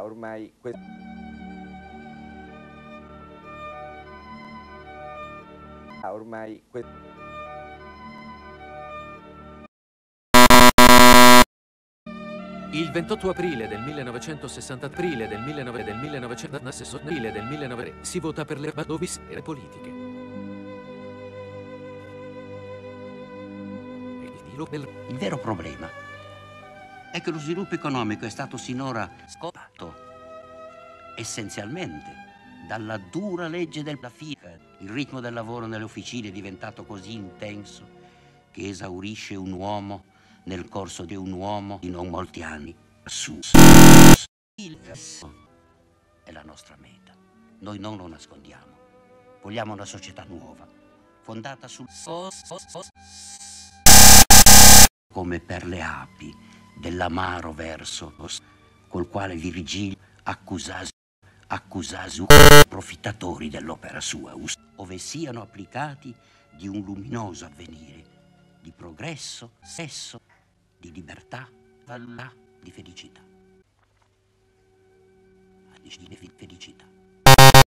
ormai que- ormai Il 28 aprile del 1960 aprile del 19 del 1960 aprile del 19 si vota per le Badovis e le politiche. E Il vero problema è che lo sviluppo economico è stato sinora scopato essenzialmente dalla dura legge della FIFA. Il ritmo del lavoro nelle officine è diventato così intenso che esaurisce un uomo nel corso di un uomo di non molti anni. Su. Il è la nostra meta. Noi non lo nascondiamo. Vogliamo una società nuova, fondata sul come per le api dell'amaro verso col quale Virgilio accusase accusase i profittatori dell'opera sua, ove siano applicati di un luminoso avvenire di progresso, sesso, di libertà, di felicità. Di felicità.